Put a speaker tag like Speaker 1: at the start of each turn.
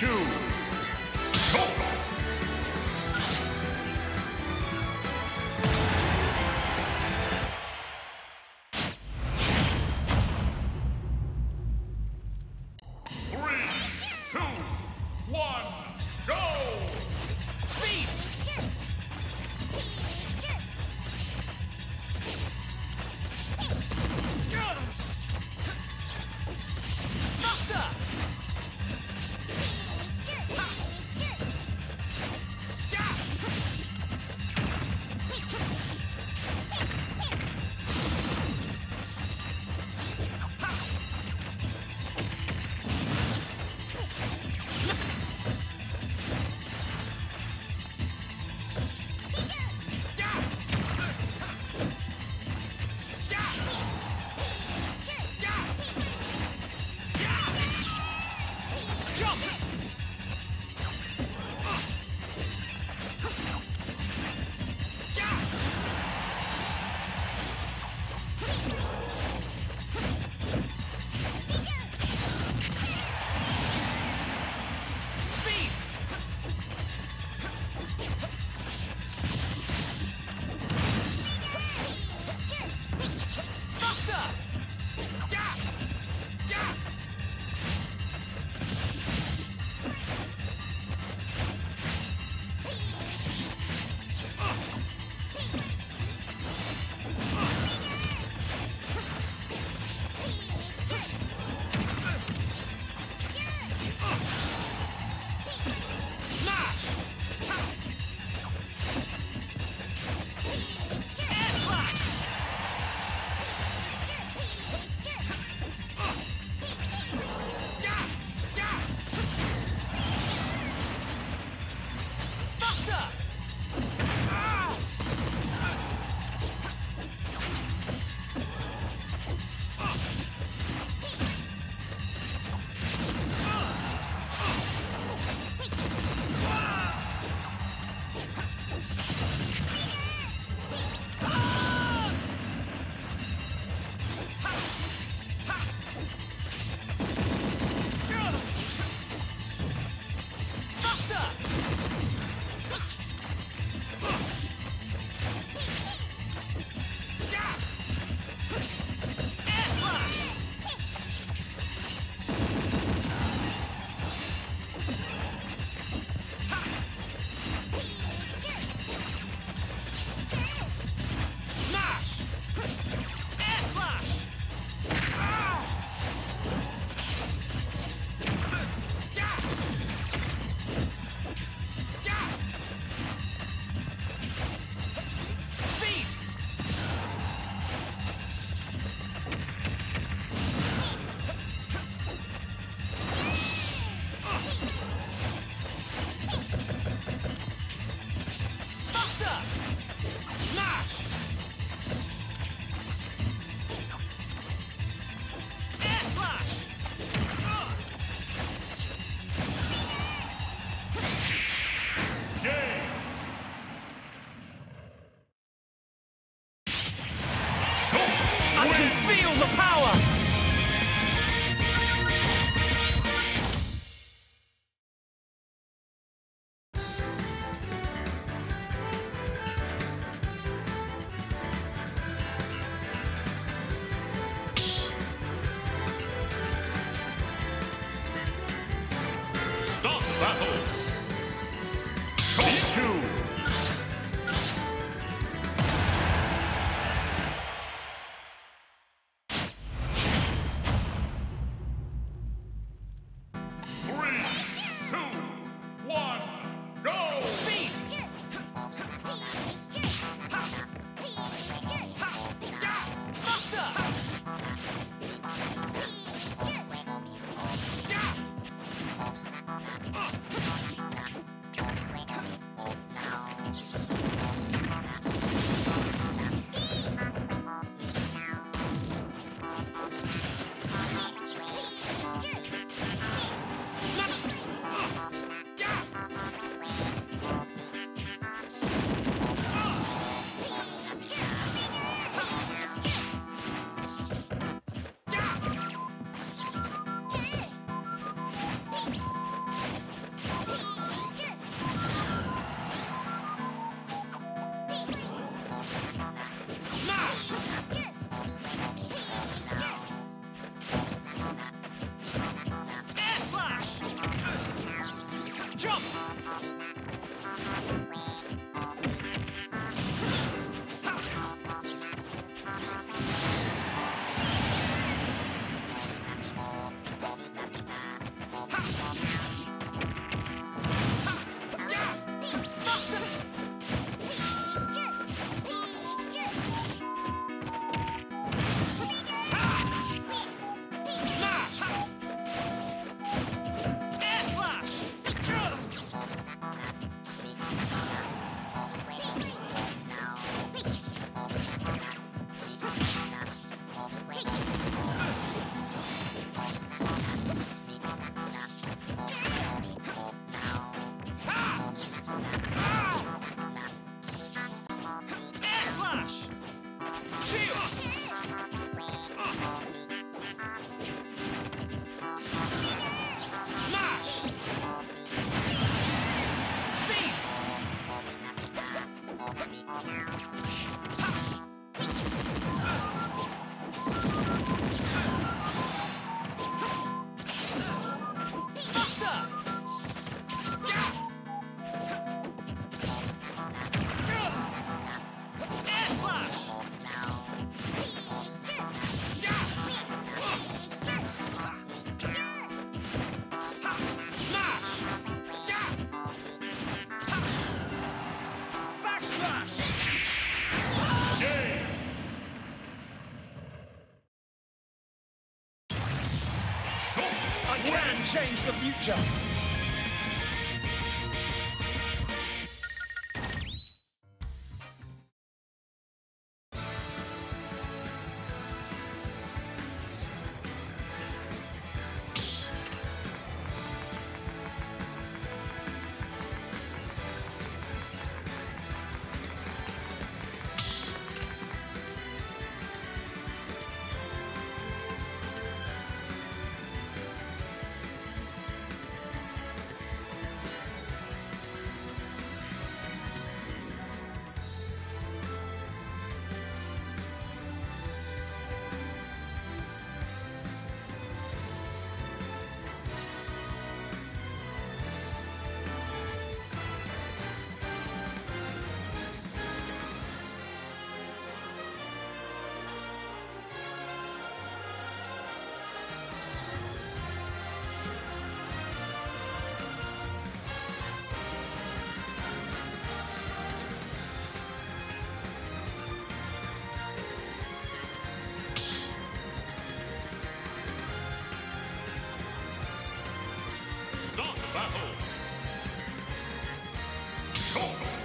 Speaker 1: two, Stop
Speaker 2: change the future.
Speaker 1: Start battle. Go.